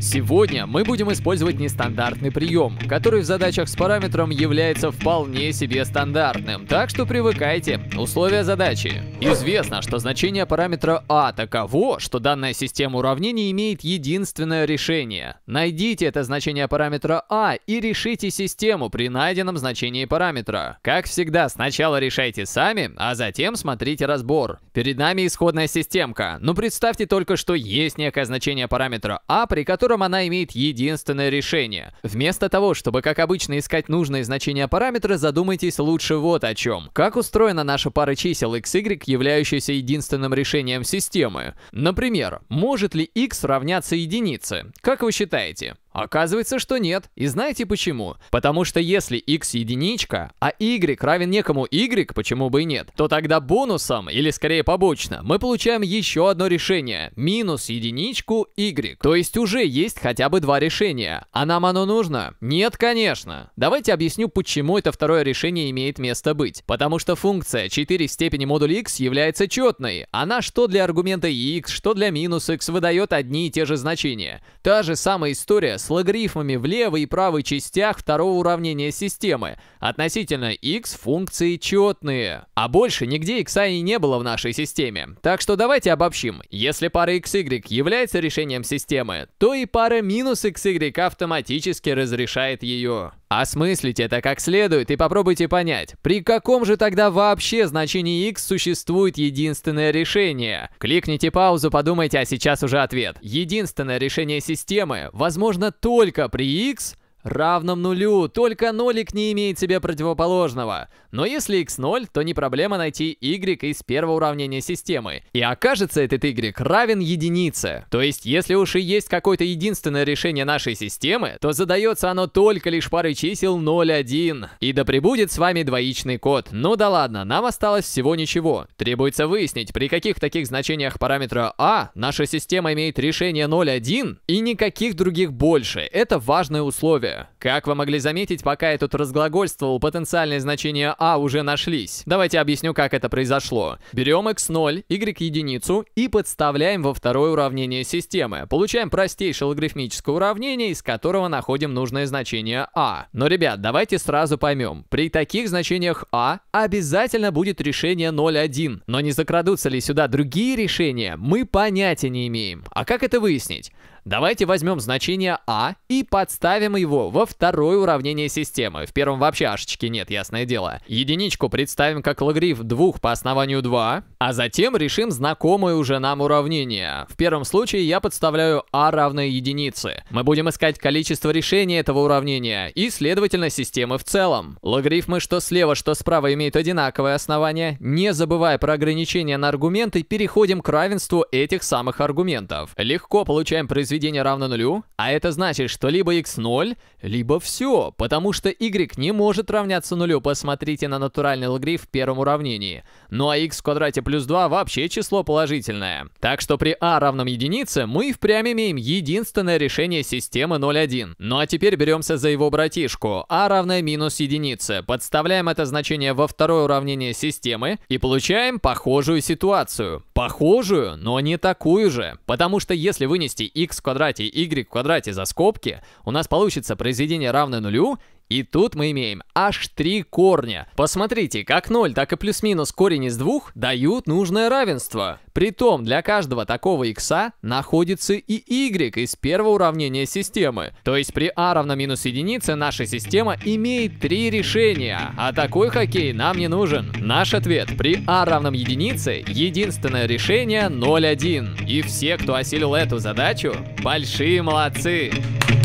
Сегодня мы будем использовать нестандартный прием, который в задачах с параметром является вполне себе стандартным, так что привыкайте. Условия задачи. Известно, что значение параметра а таково, что данная система уравнений имеет единственное решение. Найдите это значение параметра а и решите систему при найденном значении параметра. Как всегда, сначала решайте сами, а затем смотрите разбор. Перед нами исходная системка, но представьте только, что есть некое значение параметра а, при котором она имеет единственное решение. Вместо того, чтобы как обычно искать нужные значения параметра, задумайтесь лучше вот о чем. Как устроена наша пара чисел x, y, являющаяся единственным решением системы? Например, может ли x равняться единице? Как вы считаете? Оказывается, что нет. И знаете почему? Потому что если x единичка, а y равен некому y, почему бы и нет, то тогда бонусом, или скорее побочно, мы получаем еще одно решение. Минус единичку y. То есть уже есть хотя бы два решения. А нам оно нужно? Нет, конечно. Давайте объясню, почему это второе решение имеет место быть. Потому что функция 4 в степени модуля x является четной. Она что для аргумента x, что для минус x выдает одни и те же значения. Та же самая история с логарифмами в левой и правой частях второго уравнения системы. Относительно x функции четные. А больше нигде x и не было в нашей системе. Так что давайте обобщим. Если пара xy является решением системы, то и пара минус xy автоматически разрешает ее. Осмыслите это как следует и попробуйте понять, при каком же тогда вообще значении x существует единственное решение. Кликните паузу, подумайте, а сейчас уже ответ. Единственное решение системы возможно только при x равном нулю, только нолик не имеет себе противоположного. Но если x 0, то не проблема найти y из первого уравнения системы. И окажется этот y равен единице. То есть, если уж и есть какое-то единственное решение нашей системы, то задается оно только лишь парой чисел 0, 1. И да пребудет с вами двоичный код. Ну да ладно, нам осталось всего ничего. Требуется выяснить, при каких таких значениях параметра а наша система имеет решение 0, 1 и никаких других больше. Это важное условие. Как вы могли заметить, пока я тут разглагольствовал, потенциальные значения а уже нашлись. Давайте объясню, как это произошло. Берем x0, y единицу и подставляем во второе уравнение системы. Получаем простейшее логарифмическое уравнение, из которого находим нужное значение а. Но, ребят, давайте сразу поймем. При таких значениях а обязательно будет решение 0,1. Но не закрадутся ли сюда другие решения, мы понятия не имеем. А как это выяснить? Давайте возьмем значение а и подставим его во второе уравнение системы. В первом вообще ашечки нет, ясное дело. Единичку представим как логарифм 2 по основанию 2, а затем решим знакомое уже нам уравнение. В первом случае я подставляю а равное единице. Мы будем искать количество решений этого уравнения и, следовательно, системы в целом. Логарифмы что слева, что справа имеют одинаковое основание. Не забывая про ограничения на аргументы, переходим к равенству этих самых аргументов. Легко получаем произведение произведение равно нулю, а это значит, что либо x 0, либо все, потому что y не может равняться нулю, посмотрите на натуральный логарифм в первом уравнении. Ну а x в квадрате плюс 2 вообще число положительное. Так что при а равном единице мы впрямь имеем единственное решение системы 0,1. Ну а теперь беремся за его братишку, а равное минус единице, подставляем это значение во второе уравнение системы и получаем похожую ситуацию. Похожую, но не такую же, потому что если вынести x в квадрате y в квадрате за скобки, у нас получится произведение равное нулю, и тут мы имеем аж три корня. Посмотрите, как 0, так и плюс-минус корень из двух дают нужное равенство. Притом для каждого такого x находится и y из первого уравнения системы. То есть при а равно минус единице наша система имеет три решения. А такой хоккей нам не нужен. Наш ответ при а равном единице единственное решение 0,1. И все, кто осилил эту задачу, большие молодцы.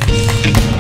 Thank